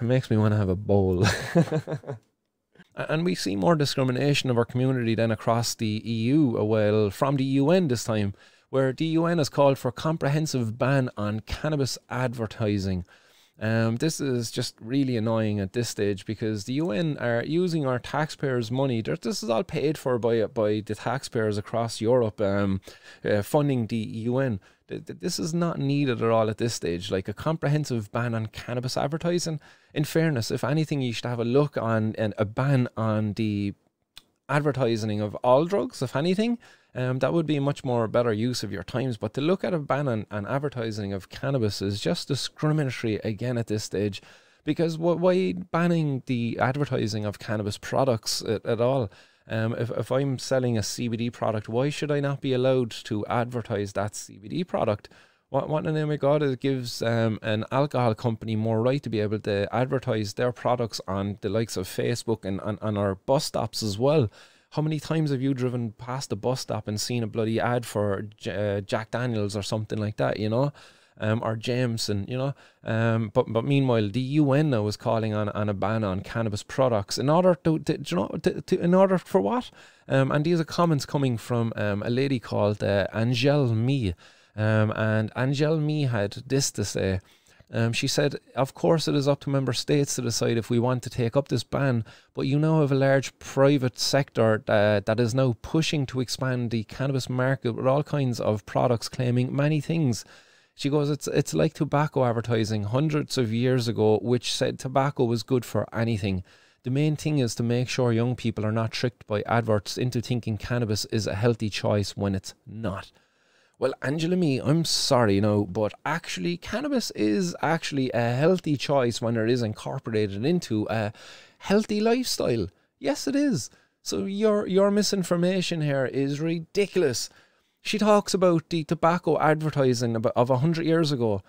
it makes me want to have a bowl. and we see more discrimination of our community than across the EU, uh, well, from the UN this time, where the UN has called for comprehensive ban on cannabis advertising. Um, this is just really annoying at this stage because the UN are using our taxpayers' money. This is all paid for by by the taxpayers across Europe, um, uh, funding the UN. This is not needed at all at this stage. Like a comprehensive ban on cannabis advertising. In fairness, if anything, you should have a look on and a ban on the advertising of all drugs, if anything. Um, that would be much more better use of your times. But to look at a ban on, on advertising of cannabis is just discriminatory again at this stage. Because why banning the advertising of cannabis products at, at all? Um, if, if I'm selling a CBD product, why should I not be allowed to advertise that CBD product? What, what in the name of God it gives um, an alcohol company more right to be able to advertise their products on the likes of Facebook and on, on our bus stops as well. How many times have you driven past a bus stop and seen a bloody ad for uh, Jack Daniels or something like that, you know? Um, or Jameson, you know. Um, but but meanwhile, the UN now is calling on, on a ban on cannabis products in order to, to you know to, to, in order for what? Um, and these are comments coming from um, a lady called uh, Angela Me, um, and Angela Me had this to say. Um, she said, Of course, it is up to member states to decide if we want to take up this ban, but you now have a large private sector uh, that is now pushing to expand the cannabis market with all kinds of products claiming many things. She goes, It's, it's like tobacco advertising hundreds of years ago, which said tobacco was good for anything. The main thing is to make sure young people are not tricked by adverts into thinking cannabis is a healthy choice when it's not. Well, Angela, me, I'm sorry, you know, but actually, cannabis is actually a healthy choice when it is incorporated into a healthy lifestyle. Yes, it is. So your your misinformation here is ridiculous. She talks about the tobacco advertising of a hundred years ago.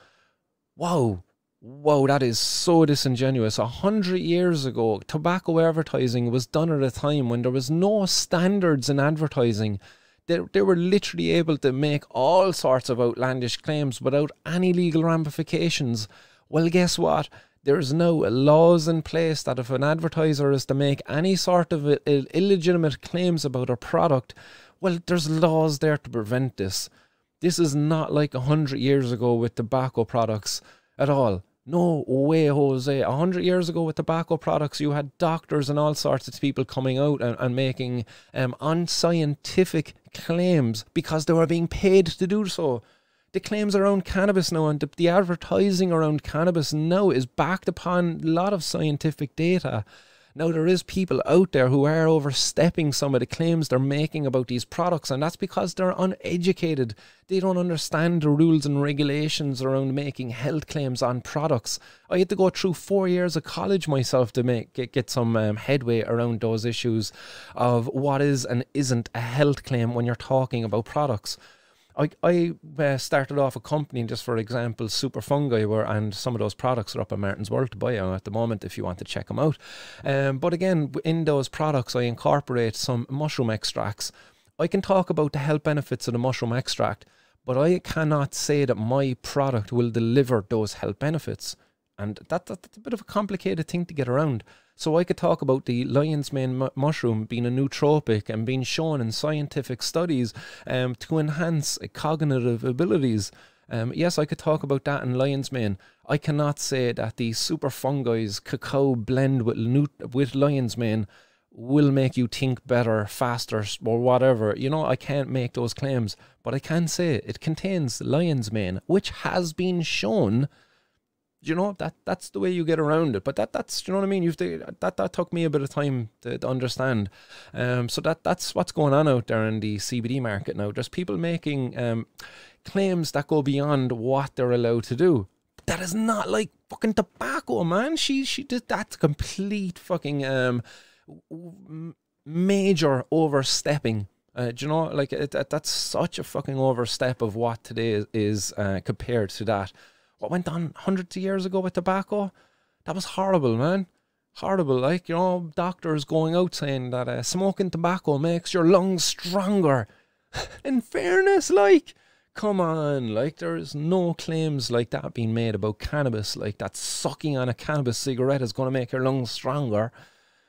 Wow, wow, that is so disingenuous. A hundred years ago, tobacco advertising was done at a time when there was no standards in advertising they, they were literally able to make all sorts of outlandish claims without any legal ramifications. Well, guess what? There's no laws in place that if an advertiser is to make any sort of illegitimate claims about a product, well, there's laws there to prevent this. This is not like a hundred years ago with tobacco products at all. No way, Jose. A hundred years ago with tobacco products, you had doctors and all sorts of people coming out and, and making um, unscientific claims because they were being paid to do so. The claims around cannabis now and the, the advertising around cannabis now is backed upon a lot of scientific data. Now, there is people out there who are overstepping some of the claims they're making about these products, and that's because they're uneducated. They don't understand the rules and regulations around making health claims on products. I had to go through four years of college myself to make get, get some um, headway around those issues of what is and isn't a health claim when you're talking about products. I, I uh, started off a company, just for example, Super Fungi, where and some of those products are up at Martin's World to buy at the moment if you want to check them out. Um, but again, in those products, I incorporate some mushroom extracts. I can talk about the health benefits of the mushroom extract, but I cannot say that my product will deliver those health benefits. And that, that, that's a bit of a complicated thing to get around. So I could talk about the lion's mane mushroom being a nootropic and being shown in scientific studies um, to enhance cognitive abilities. Um, yes, I could talk about that in lion's mane. I cannot say that the super fungi's cacao blend with, with lion's mane will make you think better, faster, or whatever. You know, I can't make those claims, but I can say it contains lion's mane, which has been shown you know that that's the way you get around it. But that that's you know what i mean? You've to, that that took me a bit of time to, to, understand. Um so that that's what's going on out there in the cbd market now. Just people making um claims that go beyond what they're allowed to do. That is not like fucking tobacco man. She she did that complete fucking um major overstepping. Uh, do you know, like it, that's such a fucking overstep of what today is, is uh, compared to that what went on hundreds of years ago with tobacco, that was horrible, man. Horrible. Like, you know, doctors going out saying that uh, smoking tobacco makes your lungs stronger. In fairness, like, Come on, like there's no claims like that being made about cannabis, like that sucking on a cannabis cigarette is going to make your lungs stronger.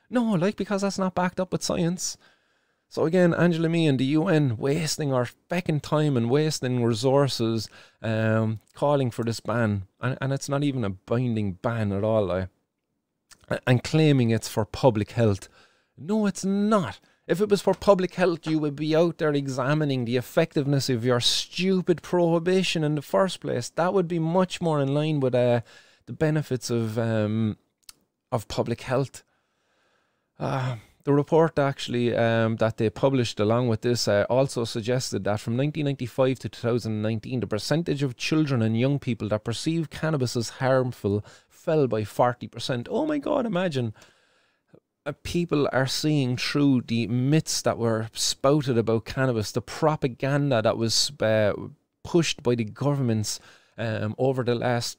No, like because that's not backed up with science. So again, Angela Me and the UN wasting our fucking time and wasting resources, um, calling for this ban, and, and it's not even a binding ban at all, like, and claiming it's for public health. No, it's not. If it was for public health, you would be out there examining the effectiveness of your stupid prohibition in the first place. That would be much more in line with uh, the benefits of um, of public health. Uh, the report actually um, that they published along with this uh, also suggested that from 1995 to 2019, the percentage of children and young people that perceive cannabis as harmful fell by 40%. Oh my God, imagine. Uh, people are seeing through the myths that were spouted about cannabis, the propaganda that was uh, pushed by the governments um, over the last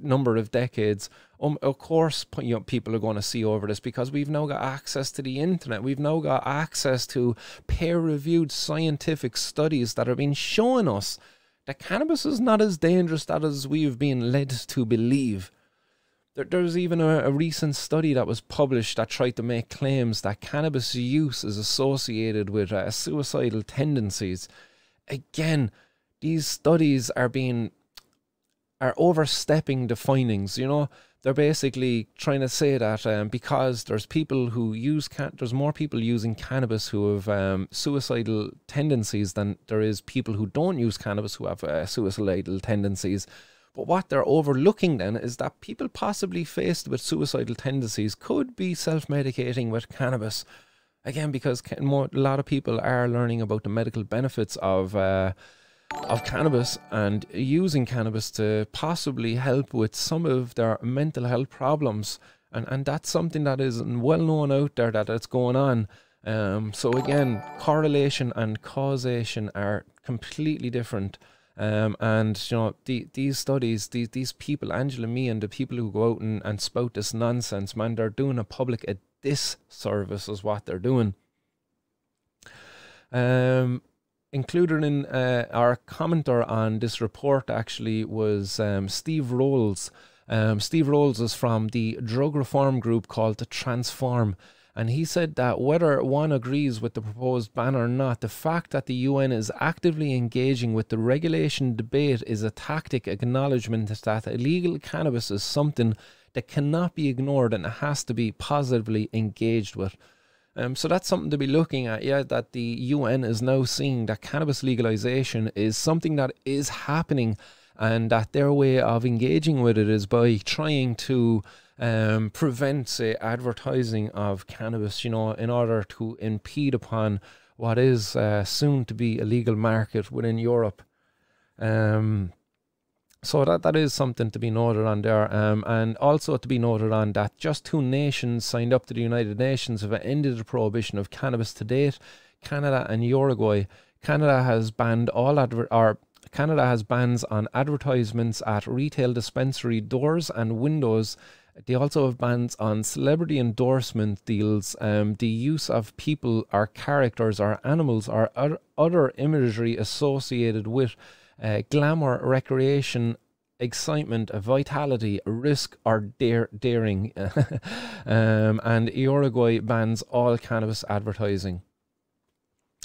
number of decades, um, of course, you know, people are going to see over this because we've now got access to the internet. We've now got access to peer-reviewed scientific studies that have been showing us that cannabis is not as dangerous as we've been led to believe. There, there's even a, a recent study that was published that tried to make claims that cannabis use is associated with uh, suicidal tendencies. Again, these studies are being are overstepping the findings. You know, they're basically trying to say that um, because there's people who use can- there's more people using cannabis who have um, suicidal tendencies than there is people who don't use cannabis who have uh, suicidal tendencies. But what they're overlooking then is that people possibly faced with suicidal tendencies could be self-medicating with cannabis. Again, because more, a lot of people are learning about the medical benefits of uh, of cannabis and using cannabis to possibly help with some of their mental health problems. And, and that's something that is well known out there that it's going on. Um, so again, correlation and causation are completely different. Um, and you know the, these studies, these these people, Angela Me, and the people who go out and, and spout this nonsense, man, they're doing a public a disservice is what they're doing. Um, included in uh, our commenter on this report actually was um, Steve Rolls. Um, Steve Rolls is from the drug reform group called Transform. And he said that whether one agrees with the proposed ban or not, the fact that the UN is actively engaging with the regulation debate is a tactic acknowledgement that illegal cannabis is something that cannot be ignored and has to be positively engaged with. Um, so that's something to be looking at. Yeah, that the UN is now seeing that cannabis legalization is something that is happening, and that their way of engaging with it is by trying to um, prevent, say, advertising of cannabis. You know, in order to impede upon what is uh, soon to be a legal market within Europe. Um, so that that is something to be noted on there, um, and also to be noted on that just two nations signed up to the United Nations have ended the prohibition of cannabis to date: Canada and Uruguay. Canada has banned all adver- or Canada has bans on advertisements at retail dispensary doors and windows. They also have bans on celebrity endorsement deals, um, the use of people or characters or animals or other imagery associated with uh, glamour, recreation, excitement, vitality, risk, or dare, daring. um, and Uruguay bans all cannabis advertising.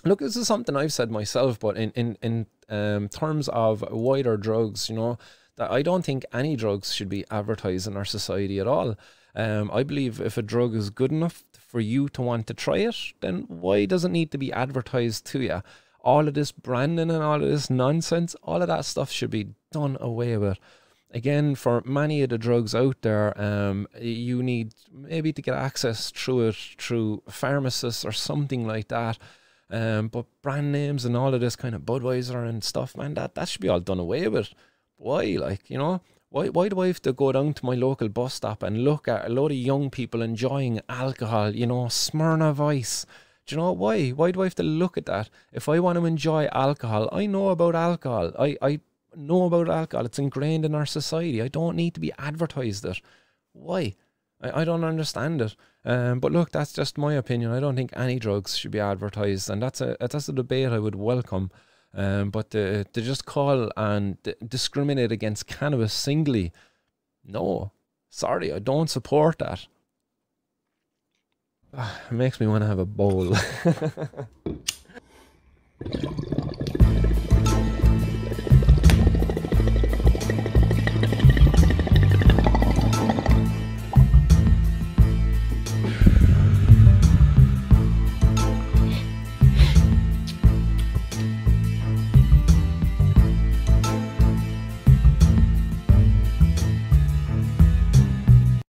Look, this is something I've said myself, but in in in um, terms of wider drugs, you know, that I don't think any drugs should be advertised in our society at all. Um, I believe if a drug is good enough for you to want to try it, then why does it need to be advertised to you? All of this branding and all of this nonsense, all of that stuff should be done away with. Again, for many of the drugs out there, um, you need maybe to get access through it through pharmacists or something like that. Um, but brand names and all of this kind of Budweiser and stuff, man, that, that should be all done away with. Why, like, you know, why, why do I have to go down to my local bus stop and look at a lot of young people enjoying alcohol, you know, Smirnoff Ice, do you know why? Why do I have to look at that? If I want to enjoy alcohol, I know about alcohol. I, I know about alcohol. It's ingrained in our society. I don't need to be advertised it. Why? I, I don't understand it. Um, but look, that's just my opinion. I don't think any drugs should be advertised, and that's a that's a debate I would welcome. Um, but to, to just call and discriminate against cannabis singly, no, sorry, I don't support that. It makes me want to have a bowl.